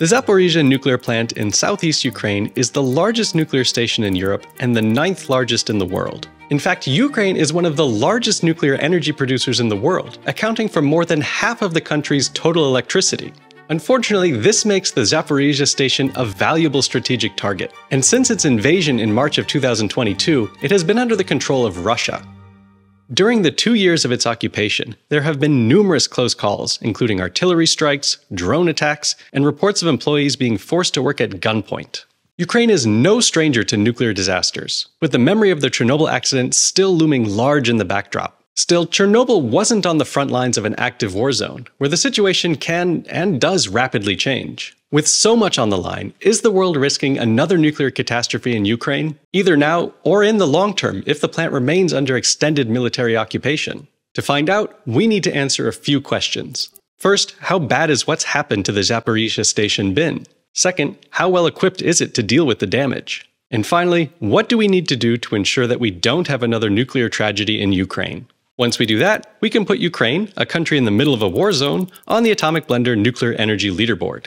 The Zaporizhzhia nuclear plant in southeast Ukraine is the largest nuclear station in Europe and the ninth largest in the world. In fact, Ukraine is one of the largest nuclear energy producers in the world, accounting for more than half of the country's total electricity. Unfortunately, this makes the Zaporizhzhia station a valuable strategic target, and since its invasion in March of 2022, it has been under the control of Russia. During the two years of its occupation, there have been numerous close calls, including artillery strikes, drone attacks, and reports of employees being forced to work at gunpoint. Ukraine is no stranger to nuclear disasters, with the memory of the Chernobyl accident still looming large in the backdrop. Still, Chernobyl wasn't on the front lines of an active war zone, where the situation can and does rapidly change. With so much on the line, is the world risking another nuclear catastrophe in Ukraine, either now or in the long term if the plant remains under extended military occupation? To find out, we need to answer a few questions. First, how bad is what's happened to the Zaporizhzhia station been? Second, how well equipped is it to deal with the damage? And finally, what do we need to do to ensure that we don't have another nuclear tragedy in Ukraine? Once we do that, we can put Ukraine, a country in the middle of a war zone, on the Atomic Blender Nuclear Energy Leaderboard.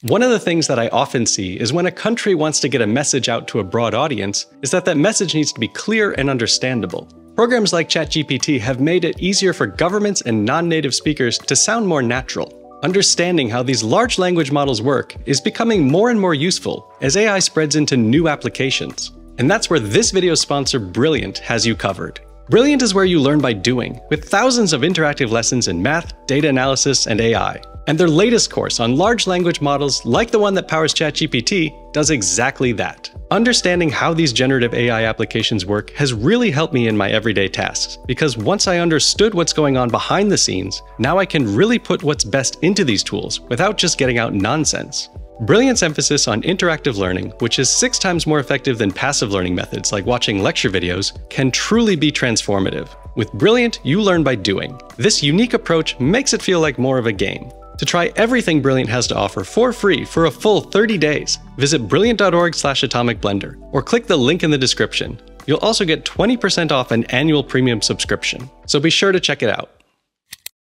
One of the things that I often see is when a country wants to get a message out to a broad audience, is that that message needs to be clear and understandable. Programs like ChatGPT have made it easier for governments and non native speakers to sound more natural. Understanding how these large language models work is becoming more and more useful as AI spreads into new applications. And that's where this video sponsor Brilliant has you covered. Brilliant is where you learn by doing, with thousands of interactive lessons in math, data analysis, and AI. And their latest course on large language models, like the one that powers ChatGPT, does exactly that. Understanding how these generative AI applications work has really helped me in my everyday tasks, because once I understood what's going on behind the scenes, now I can really put what's best into these tools without just getting out nonsense. Brilliant's emphasis on interactive learning, which is six times more effective than passive learning methods like watching lecture videos, can truly be transformative. With Brilliant, you learn by doing. This unique approach makes it feel like more of a game. To try everything Brilliant has to offer for free for a full 30 days, visit brilliant.org slash atomicblender or click the link in the description. You'll also get 20% off an annual premium subscription, so be sure to check it out.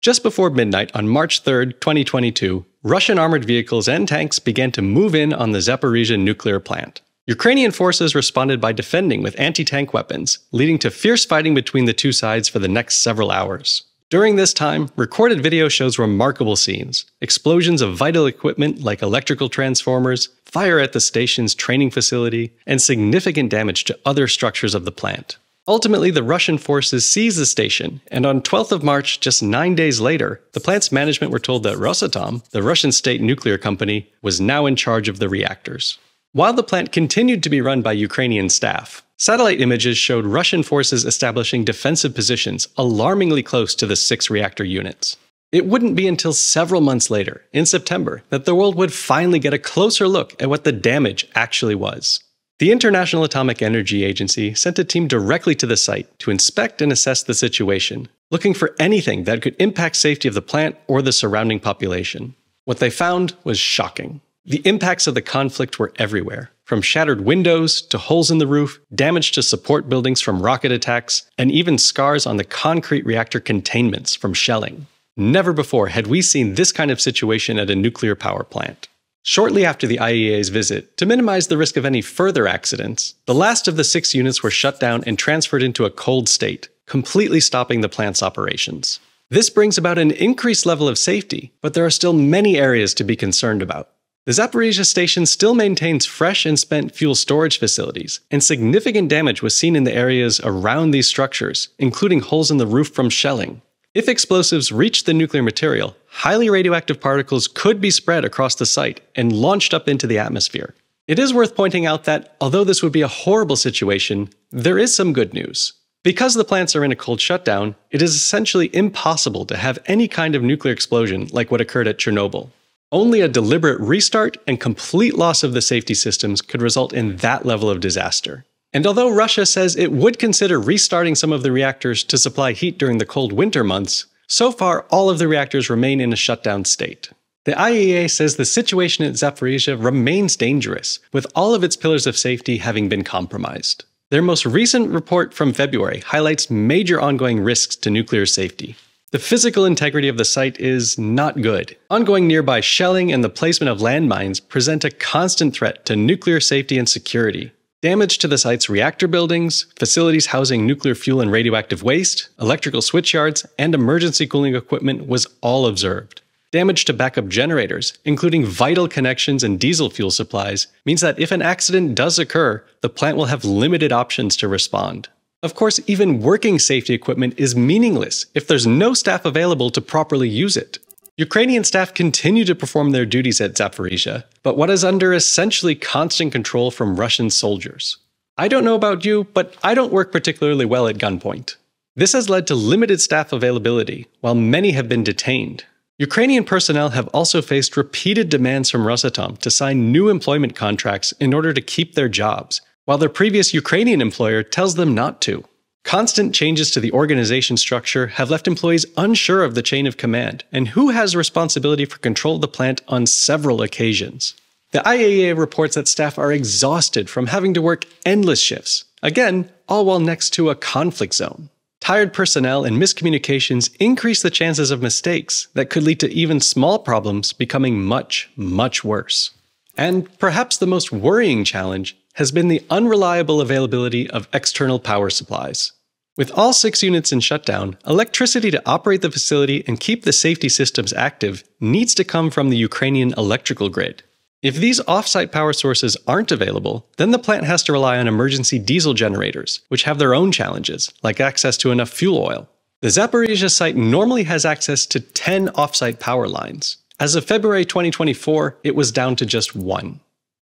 Just before midnight on March 3, 2022, Russian armored vehicles and tanks began to move in on the Zaporizhzhia nuclear plant. Ukrainian forces responded by defending with anti tank weapons, leading to fierce fighting between the two sides for the next several hours. During this time, recorded video shows remarkable scenes explosions of vital equipment like electrical transformers, fire at the station's training facility, and significant damage to other structures of the plant. Ultimately, the Russian forces seized the station, and on 12th of March, just nine days later, the plant's management were told that Rosatom, the Russian state nuclear company, was now in charge of the reactors. While the plant continued to be run by Ukrainian staff, satellite images showed Russian forces establishing defensive positions alarmingly close to the six reactor units. It wouldn't be until several months later, in September, that the world would finally get a closer look at what the damage actually was. The International Atomic Energy Agency sent a team directly to the site to inspect and assess the situation, looking for anything that could impact safety of the plant or the surrounding population. What they found was shocking. The impacts of the conflict were everywhere, from shattered windows to holes in the roof, damage to support buildings from rocket attacks, and even scars on the concrete reactor containments from shelling. Never before had we seen this kind of situation at a nuclear power plant. Shortly after the IAEA's visit, to minimize the risk of any further accidents, the last of the six units were shut down and transferred into a cold state, completely stopping the plant's operations. This brings about an increased level of safety, but there are still many areas to be concerned about. The Zaporizhzhia station still maintains fresh and spent fuel storage facilities, and significant damage was seen in the areas around these structures, including holes in the roof from shelling. If explosives reach the nuclear material, highly radioactive particles could be spread across the site and launched up into the atmosphere. It is worth pointing out that, although this would be a horrible situation, there is some good news. Because the plants are in a cold shutdown, it is essentially impossible to have any kind of nuclear explosion like what occurred at Chernobyl. Only a deliberate restart and complete loss of the safety systems could result in that level of disaster. And although Russia says it would consider restarting some of the reactors to supply heat during the cold winter months, so far all of the reactors remain in a shutdown state. The IAEA says the situation at Zaporizhzhia remains dangerous, with all of its pillars of safety having been compromised. Their most recent report from February highlights major ongoing risks to nuclear safety. The physical integrity of the site is not good. Ongoing nearby shelling and the placement of landmines present a constant threat to nuclear safety and security. Damage to the site's reactor buildings, facilities housing nuclear fuel and radioactive waste, electrical switchyards, and emergency cooling equipment was all observed. Damage to backup generators, including vital connections and diesel fuel supplies, means that if an accident does occur, the plant will have limited options to respond. Of course, even working safety equipment is meaningless if there's no staff available to properly use it. Ukrainian staff continue to perform their duties at Zaporizhzhia, but what is under essentially constant control from Russian soldiers. I don't know about you, but I don't work particularly well at gunpoint. This has led to limited staff availability, while many have been detained. Ukrainian personnel have also faced repeated demands from Rosatom to sign new employment contracts in order to keep their jobs, while their previous Ukrainian employer tells them not to. Constant changes to the organization structure have left employees unsure of the chain of command and who has responsibility for control of the plant on several occasions. The IAEA reports that staff are exhausted from having to work endless shifts, again, all while next to a conflict zone. Tired personnel and miscommunications increase the chances of mistakes that could lead to even small problems becoming much, much worse. And perhaps the most worrying challenge has been the unreliable availability of external power supplies. With all six units in shutdown, electricity to operate the facility and keep the safety systems active needs to come from the Ukrainian electrical grid. If these offsite power sources aren't available, then the plant has to rely on emergency diesel generators, which have their own challenges, like access to enough fuel oil. The Zaporizhzhia site normally has access to 10 offsite power lines. As of February 2024, it was down to just one.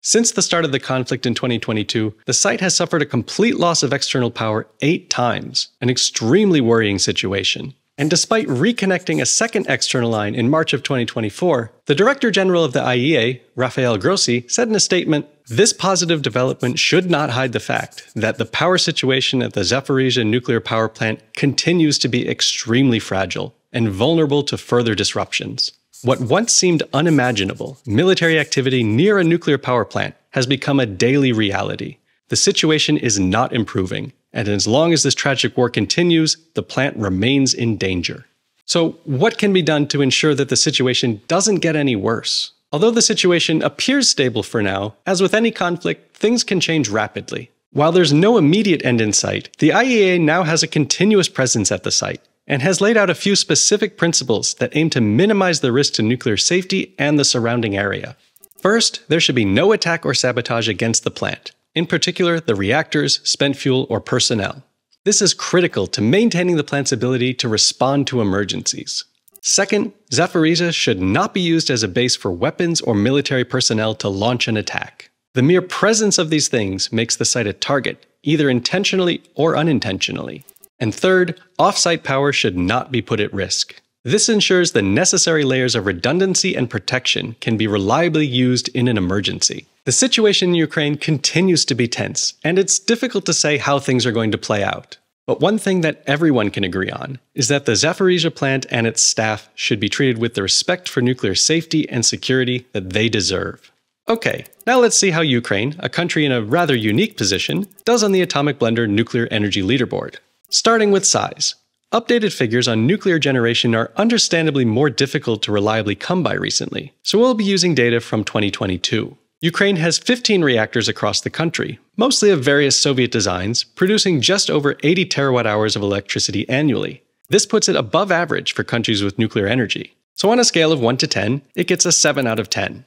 Since the start of the conflict in 2022, the site has suffered a complete loss of external power eight times, an extremely worrying situation. And despite reconnecting a second external line in March of 2024, the Director General of the IAEA, Rafael Grossi, said in a statement This positive development should not hide the fact that the power situation at the Zaporizhzhia nuclear power plant continues to be extremely fragile and vulnerable to further disruptions. What once seemed unimaginable, military activity near a nuclear power plant, has become a daily reality. The situation is not improving, and as long as this tragic war continues, the plant remains in danger. So, what can be done to ensure that the situation doesn't get any worse? Although the situation appears stable for now, as with any conflict, things can change rapidly. While there's no immediate end in sight, the IAEA now has a continuous presence at the site, and has laid out a few specific principles that aim to minimize the risk to nuclear safety and the surrounding area. First, there should be no attack or sabotage against the plant, in particular the reactors, spent fuel, or personnel. This is critical to maintaining the plant's ability to respond to emergencies. Second, Zaporizhzhia should not be used as a base for weapons or military personnel to launch an attack. The mere presence of these things makes the site a target, either intentionally or unintentionally. And third, offsite power should not be put at risk. This ensures the necessary layers of redundancy and protection can be reliably used in an emergency. The situation in Ukraine continues to be tense, and it's difficult to say how things are going to play out. But one thing that everyone can agree on is that the Zaporizhzhia plant and its staff should be treated with the respect for nuclear safety and security that they deserve. Okay, now let's see how Ukraine, a country in a rather unique position, does on the Atomic Blender Nuclear Energy Leaderboard. Starting with size. Updated figures on nuclear generation are understandably more difficult to reliably come by recently, so we'll be using data from 2022. Ukraine has 15 reactors across the country, mostly of various Soviet designs, producing just over 80 terawatt hours of electricity annually. This puts it above average for countries with nuclear energy. So on a scale of 1 to 10, it gets a 7 out of 10.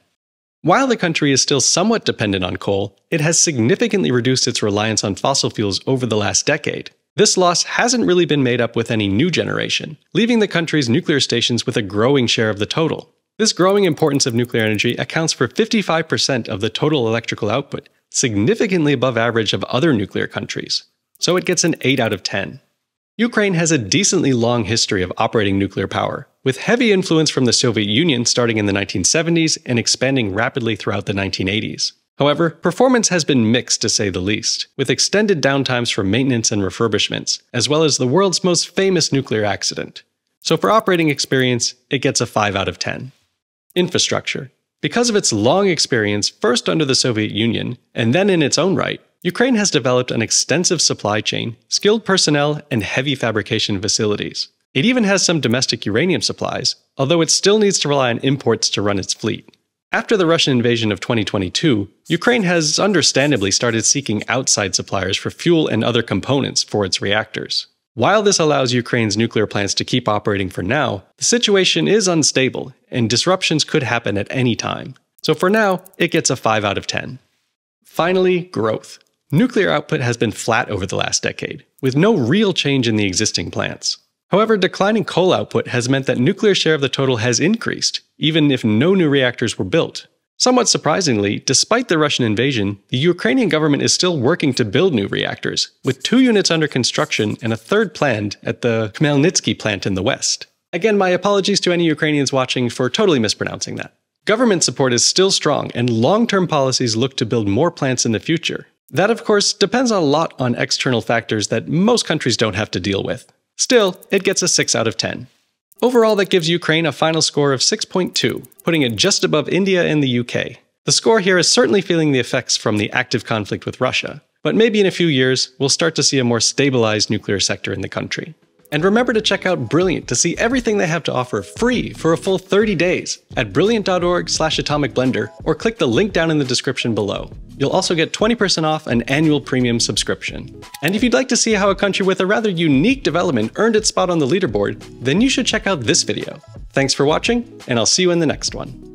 While the country is still somewhat dependent on coal, it has significantly reduced its reliance on fossil fuels over the last decade. This loss hasn't really been made up with any new generation, leaving the country's nuclear stations with a growing share of the total. This growing importance of nuclear energy accounts for 55% of the total electrical output, significantly above average of other nuclear countries. So it gets an 8 out of 10. Ukraine has a decently long history of operating nuclear power, with heavy influence from the Soviet Union starting in the 1970s and expanding rapidly throughout the 1980s. However, performance has been mixed to say the least, with extended downtimes for maintenance and refurbishments, as well as the world's most famous nuclear accident. So for operating experience, it gets a 5 out of 10. Infrastructure. Because of its long experience first under the Soviet Union, and then in its own right, Ukraine has developed an extensive supply chain, skilled personnel, and heavy fabrication facilities. It even has some domestic uranium supplies, although it still needs to rely on imports to run its fleet. After the Russian invasion of 2022, Ukraine has understandably started seeking outside suppliers for fuel and other components for its reactors. While this allows Ukraine's nuclear plants to keep operating for now, the situation is unstable and disruptions could happen at any time. So for now, it gets a 5 out of 10. Finally, growth. Nuclear output has been flat over the last decade, with no real change in the existing plants. However, declining coal output has meant that nuclear share of the total has increased, even if no new reactors were built. Somewhat surprisingly, despite the Russian invasion, the Ukrainian government is still working to build new reactors, with two units under construction and a third planned at the Khmelnytsky plant in the west. Again, my apologies to any Ukrainians watching for totally mispronouncing that. Government support is still strong, and long term policies look to build more plants in the future. That, of course, depends a lot on external factors that most countries don't have to deal with. Still, it gets a 6 out of 10. Overall, that gives Ukraine a final score of 6.2, putting it just above India and the UK. The score here is certainly feeling the effects from the active conflict with Russia, but maybe in a few years, we'll start to see a more stabilized nuclear sector in the country. And remember to check out Brilliant to see everything they have to offer free for a full 30 days at brilliant.org slash atomicblender or click the link down in the description below. You'll also get 20% off an annual premium subscription. And if you'd like to see how a country with a rather unique development earned its spot on the leaderboard, then you should check out this video. Thanks for watching, and I'll see you in the next one.